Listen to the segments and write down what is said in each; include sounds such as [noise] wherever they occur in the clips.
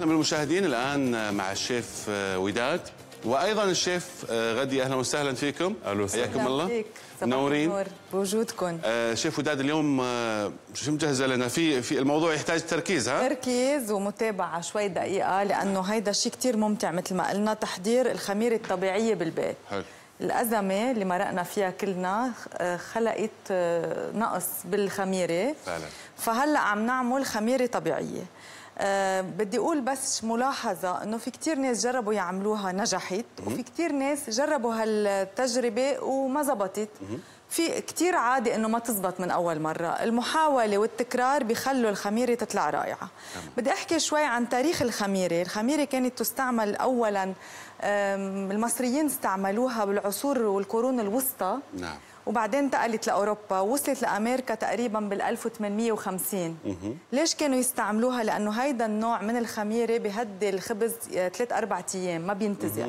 من المشاهدين الآن مع الشيف وداد وأيضا الشيف غدي أهلا وسهلا فيكم. أهلا حياكم الله. منورين نور بوجودكم. آه شيف وداد اليوم آه شو مجهزة لنا؟ في في الموضوع يحتاج تركيز ها؟ تركيز ومتابعة شوي دقيقة لأنه هيدا الشيء كثير ممتع مثل ما قلنا تحضير الخميرة الطبيعية بالبيت. حلو. الأزمة اللي مرقنا فيها كلنا خلقت نقص بالخميرة. فعلا. فهلأ عم نعمل خميرة طبيعية. أه بدي أقول بس ملاحظة إنه في كثير ناس جربوا يعملوها نجحت وفي كثير ناس جربوا هالتجربة وما زبطت. في كثير عادي إنه ما تزبط من أول مرة. المحاولة والتكرار بيخلوا الخميرة تطلع رائعة. بدي أحكي شوي عن تاريخ الخميرة. الخميرة كانت تستعمل اولا المصريين استعملوها بالعصور والقرون الوسطى. نعم. وبعدين انتقلت لأوروبا وصلت لأمريكا تقريبا بال 1850 ليش كانوا يستعملوها؟ لأنه هيدا النوع من الخميرة بهدي الخبز ثلاث أربع أيام ما بينتزع.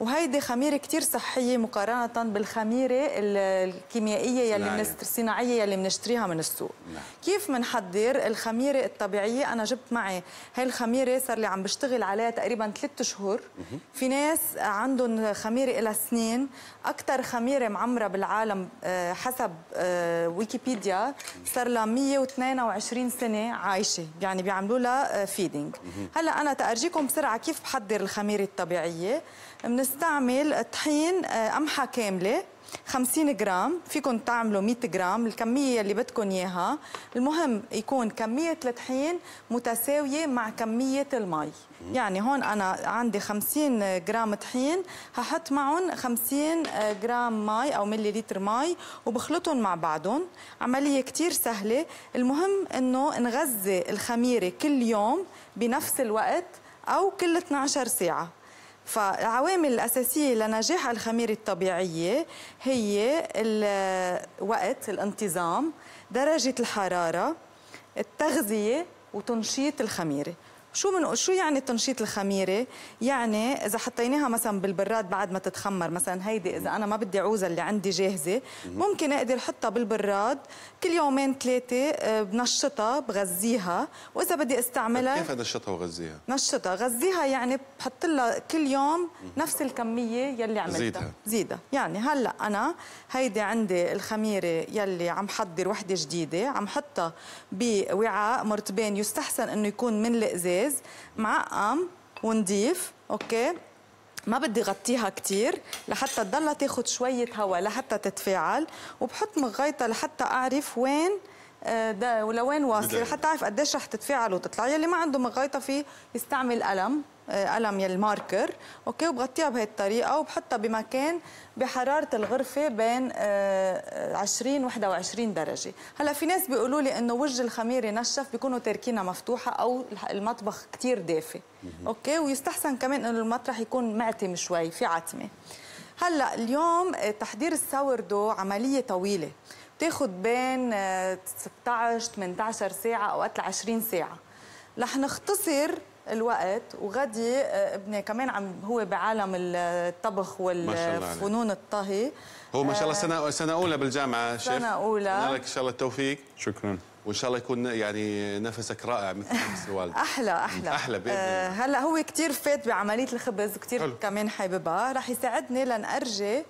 وهيدي خميرة كثير صحية مقارنة بالخميرة الكيميائية يلي الصناعية. يلي بنشتريها من السوق. نعم. كيف بنحضر الخميرة الطبيعية؟ أنا جبت معي هاي الخميرة صار لي عم بشتغل عليها تقريبا ثلاث شهور. في ناس عندهم خميرة لها سنين. أكثر خميرة معمرة بالعالم حسب ويكيبيديا صار لها 122 سنة عايشة يعني بيعملوا لها feeding هلأ أنا تأرجيكم بسرعة كيف بحضر الخميرة الطبيعية. بنستعمل طحين قمحة كاملة. 50 جرام فيكم تعملوا 100 جرام الكمية اللي بدكم إياها. المهم يكون كمية الطحين متساوية مع كمية المي. يعني هون أنا عندي 50 جرام طحين هحط معهم 50 جرام مي أو ملي لتر مي وبخلطهم مع بعضهم عملية كتير سهلة. المهم أنه نغذي الخميرة كل يوم بنفس الوقت أو كل 12 ساعة. فالعوامل الأساسية لنجاح الخميرة الطبيعية هي الوقت الانتظام درجة الحرارة التغذية وتنشيط الخميرة. شو من شو يعني تنشيط الخميرة؟ يعني إذا حطيناها مثلا بالبراد بعد ما تتخمر مثلا هيدي إذا أنا ما بدي عوزه اللي عندي جاهزة ممكن أقدر أحطها بالبراد كل يومين ثلاثة بنشطها بغذيها وإذا بدي استعملها كيف نشطها وغذيها؟ نشطها. غذيها يعني بحط لها كل يوم نفس الكمية يلي عملتها. زيدها. زيدها. يعني هلأ أنا هيدي عندي الخميرة يلي عم حضر وحدة جديدة عم حطها بوعاء مرطبان يستحسن إنه يكون من الازاز معقم ونضيف okay؟ ما بدي غطيها كثير لحتى تضلها تاخذ شوية هواء لحتى تتفاعل وبحط مغيطه لحتى أعرف وين بدا ولوين واصله لحتى اعرف قديش رح تتفاعل وتطلع يلي ما عنده مغيطه فيه يستعمل قلم قلم يا ال marker okay وبغطيها بهي الطريقة وبحطها بمكان بحرارة الغرفة بين 20 21 درجة. هلا في ناس بيقولوا لي إنه وجه الخميرة نشف بيكونوا تاركينها مفتوحة أو المطبخ كثير دافي. okay ويستحسن كمان إنه المطرح يكون معتم شوي في عتمة. هلا اليوم تحضير ال sourdough عملية طويلة. بتاخذ بين 16 18 ساعة اوقات ل 20 ساعة. رح نختصر الوقت وغدي ابني كمان عم هو بعالم الطبخ والفنون الطهي. هو ما شاء الله سنة سنة أولى بالجامعة شيف سنة أولى. لك إن شاء الله التوفيق. شكرا. وإن شاء الله يكون يعني نفسك رائع مثل نفس الوالد. أحلى أحلى. أحلى بإذن آه هلأ هو كثير فات بعملية الخبز وكثير كمان حاببها. رح يساعدني لنأرجي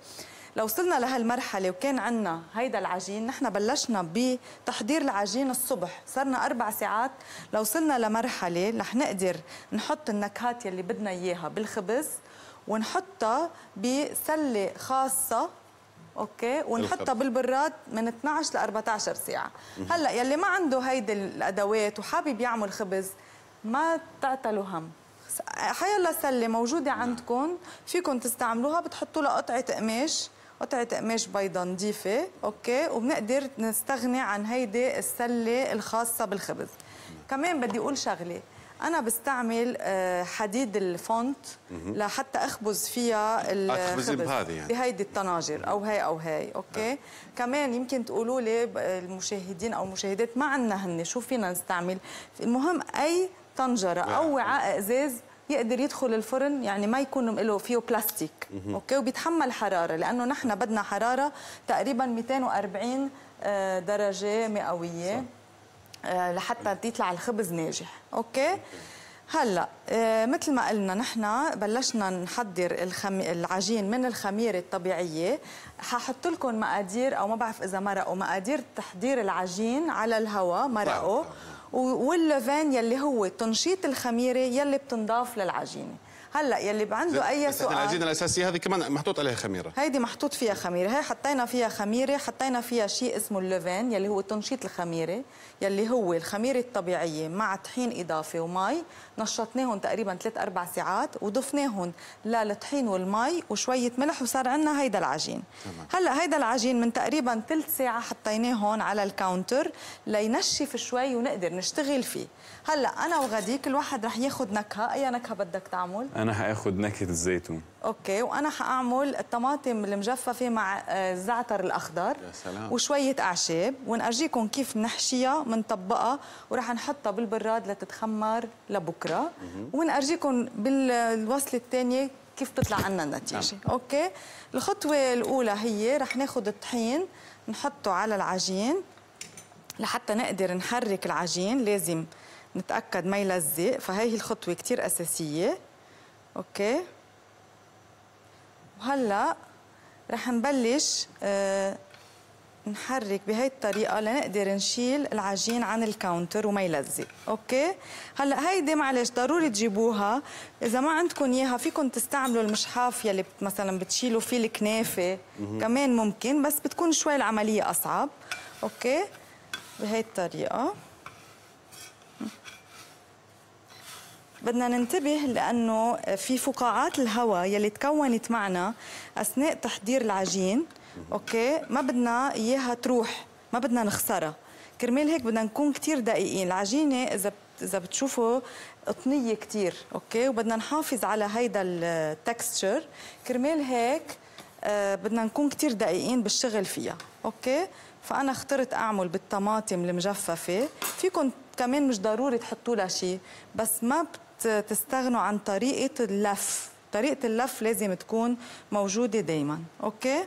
لو وصلنا لهالمرحلة وكان عندنا هيدا العجين نحن بلشنا بتحضير العجين الصبح. صرنا أربع ساعات. لو وصلنا لمرحلة رح نقدر نحط النكهات يلي بدنا إياها بالخبز ونحطها بسلة خاصة okay؟ ونحطها بالبراد من 12 ل 14 ساعة. هلأ يلي ما عنده هيدي الأدوات وحابب يعمل خبز ما تعتلوا هم. حيلا سلة موجودة عندكم فيكم تستعملوها بتحطوا لها قطعه قماش. قطعة قماش بيضة نظيفة okay؟ وبنقدر نستغني عن هيدي السلة الخاصة بالخبز. كمان بدي أقول شغلة أنا بستعمل حديد ال fonte لحتى أخبز فيها الخبز بهذه يعني. بهيدي الطناجر أو هي أو هي okay؟ كمان يمكن تقولوا لي المشاهدين أو المشاهدات ما عندنا هن شو فينا نستعمل؟ المهم أي طنجرة أو وعاء إزاز يقدر يدخل الفرن يعني ما يكون له فيه بلاستيك okay؟ وبيتحمل حرارة لأنه نحن بدنا حرارة تقريبا 240 درجة مئوية. لحتى يطلع الخبز ناجح. أوكي؟ هلأ آه مثل ما قلنا نحن بلشنا نحضر الخم... العجين من الخميرة الطبيعية. ححط لكم مقادير أو ما بعرف إذا مرقوا مقادير تحضير العجين على الهواء مرقوا. واللوفان يلي هو تنشيط الخميرة يلي بتنضاف للعجينة. هلا يلي عنده أي سؤال العجينه الأساسية هذه كمان محطوط عليها خميرة. هيدي محطوط فيها خميرة. هي حطينا فيها خميرة حطينا فيها شيء اسمه ال levain يلي هو تنشيط الخميرة يلي هو الخميرة الطبيعية مع طحين إضافي ومي. نشطناهم تقريبا 3 4 ساعات وضفناهم للطحين والمي وشوية ملح وصار عندنا هيدا العجين. تمام. هلا هيدا العجين من تقريبا ثلث ساعة حطيناه هون على ال counter لينشف شوي ونقدر نشتغل فيه. هلا أنا وغدي كل واحد رح ياخذ نكهة. أي نكهة بدك تعمل؟ أنا حاخذ نكهة الزيتون. okay وأنا حاعمل الطماطم المجففة مع آه، الزعتر الأخضر يا سلام. وشوية أعشاب ونرجيكم كيف بنحشيها بنطبقها ورح نحطها بالبراد لتتخمر لبكرة. ونرجيكم بالوصلة الثانية كيف تطلع عنا النتيجة. نعم. okay؟ الخطوة الأولى هي رح ناخذ الطحين نحطه على العجين. لحتى نقدر نحرك العجين لازم نتأكد ما يلزق فهي الخطوة كثير أساسية. okay. وهلأ رح نبلش آه نحرك بهي الطريقة لنقدر نشيل العجين عن ال counter وما يلزق. okay؟ هلأ هيدي معلش ضروري تجيبوها. إذا ما عندكم إياها فيكم تستعملوا المشحاف يلي مثلا بتشيلوا فيه الكنافة. كمان ممكن بس بتكون شوي العملية أصعب. okay؟ بهي الطريقة. بدنا ننتبه لأنه في فقاعات الهواء يلي تكونت معنا أثناء تحضير العجين okay؟ ما بدنا إياها تروح ما بدنا نخسرها. كرمال هيك بدنا نكون كثير دقيقين. العجينة إذا إذا بتشوفوا قطنية كثير okay؟ وبدنا نحافظ على هيدا ال texture كرمال هيك آه بدنا نكون كثير دقيقين بالشغل فيها okay؟ فأنا اخترت أعمل بالطماطم المجففة. فيكم كمان مش ضروري تحطوا لها شيء بس ما تستغنوا عن طريقة اللف. طريقة اللف لازم تكون موجودة دائما okay؟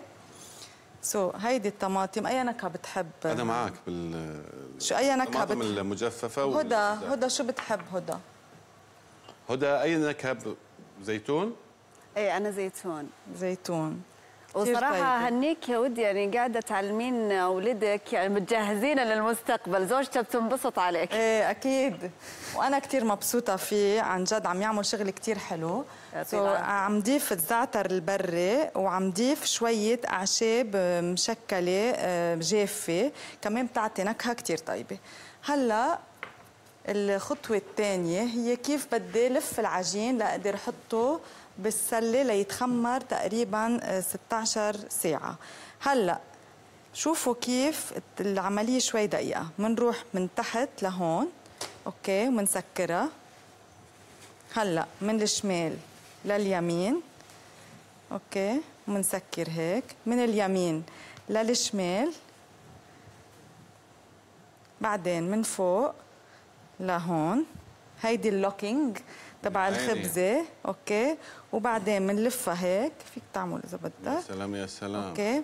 so so, هيدي الطماطم. أي نكهة بتحب؟ أنا معك بال شو أي نكهة بتحب؟ المجففة هدى. هدى شو بتحب هدى؟ هدى أي نكهة زيتون؟ إيه أنا زيتون. زيتون. وصراحة هنيك يا ودي يعني قاعدة تعلمين أولادك يعني متجهزين للمستقبل زوجتها بتنبسط عليك. إيه أكيد. وأنا كثير مبسوطة فيه عن جد عم يعمل شغل كثير حلو. so, عم ضيف الزعتر البري وعم ضيف شوية أعشاب مشكلة آه، جافة كمان بتعطي نكهة كثير طيبة. هلأ الخطوة الثانية هي كيف بدي لف العجين لأقدر أحطه بالسلة ليتخمر تقريبا 16 آه، ساعة. هلأ شوفوا كيف العملية شوي دقيقة. بنروح من تحت لهون okay وبنسكرها هلأ من الشمال لليمين okay وبنسكر هيك. من اليمين للشمال بعدين من فوق لهون. هيدي ال locking تبع الخبزة. okay. وبعدين بنلفها هيك. فيك تعمل إذا بدك. يا سلام يا سلام. okay.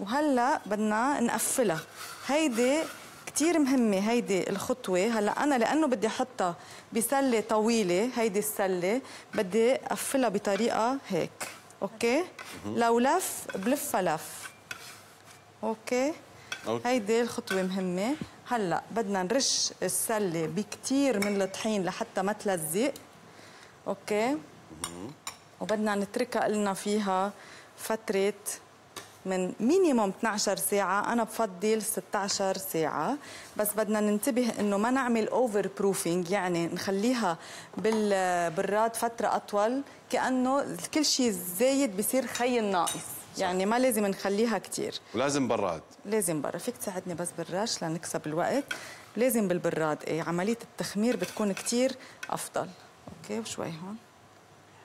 وهلأ بدنا نقفلها. هيدي كثير مهمة هيدي الخطوة. هلأ أنا لأنه بدي أحطها بسلة طويلة هيدي السلة بدي أقفلها بطريقة هيك. okay؟ لو لف بلفها لف. okay. هيدي الخطوة مهمة. هلأ بدنا نرش السلة بكثير من الطحين لحتى ما تلزق. okay. وبدنا نتركها لنا فيها فترة من minimum 12 ساعة. أنا بفضل 16 ساعة. بس بدنا ننتبه إنه ما نعمل over proofing يعني نخليها بالبراد فترة أطول. كأنه كل شيء زايد بصير خي ناقص. يعني ما لازم نخليها كثير ولازم براد. لازم برا. فيك تساعدني بس بالرش لنكسب الوقت. لازم بالبراد. إيه عملية التخمير بتكون كثير أفضل. okay وشوي هون.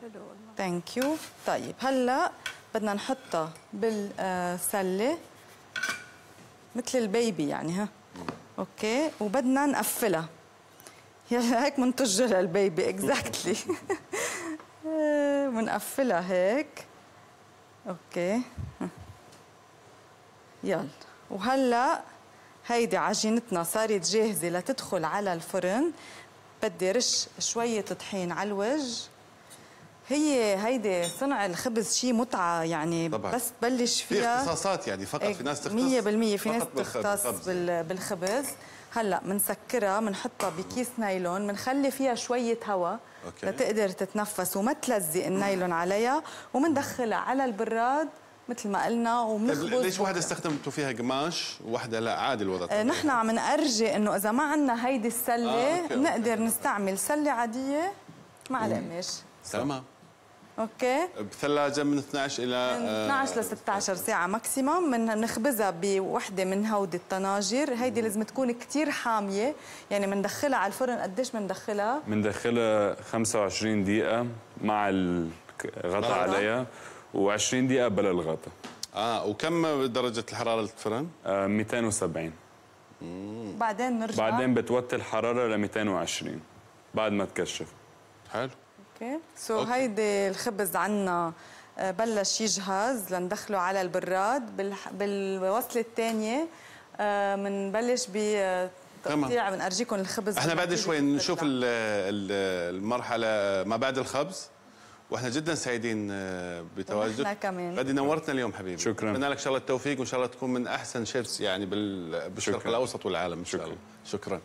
حلو والله. thank you طيب هلا بدنا نحطها بالسلة مثل ال baby يعني ها. okay وبدنا نقفلها. يلا هيك منتبه لل baby exactly بنقفلها [laughs] هيك. okay. يلا. وهلا هيدي عجينتنا صارت جاهزة لتدخل على الفرن. بدي رش شوية طحين على الوجه هي هيدي صنع الخبز شيء متعة يعني طبعاً. بس تبلش في فيها اختصاصات يعني فقط في ناس تختص 100% في ناس تختص بالخبز. بال- بالخبز هلأ بنسكرها بنحطها بكيس نايلون بنخلي فيها شوية هواء. لتقدر تتنفس وما تلزق النايلون عليها وبندخلها على البراد مثل ما قلنا وبنخبز ليش واحدة بكرة. استخدمتوا فيها قماش وواحدة لا عادي الوضع آه، طبيعي؟ نحن عم نأرجي إنه إذا ما عندنا هيدي السلة آه، okay، okay. نقدر نستعمل سلة عادية مع القماش تمام أوكي. بثلاجة من 12 إلى من آه، 12 ل 16 ساعة maximum. من نخبزها بوحدة من هودي الطناجر. هيدي لازم تكون كتير حامية. يعني بندخلها على الفرن قديش بندخلها؟ بندخلها 25 دقيقة مع الغطاء عليها. و20 دقيقة بلا الغطاء آه وكم درجة الحرارة الفرن؟ آه، 270 بعدين نرجع. بعدين بتوطي الحرارة ل 220 بعد ما تكشف. حلو. okay. so okay. هيدي الخبز عنا آه، بلش يجهز لندخله على البراد. بالح... بالوصلة الثانية بنبلش بتقطيع بنرجيكم الخبز. إحنا بعد شوي نشوف بتطلع. ال- ال- المرحلة ما بعد الخبز. وإحنا جدا سعيدين آه، بتواجدك كمان. غادي نورتنا اليوم حبيبي شكراً. أتمنى لك ان شاء الله التوفيق وإن شاء الله تكون من أحسن chefs يعني بال- بالشرق شكراً. الأوسط والعالم إن شاء شكراً. الله شكرا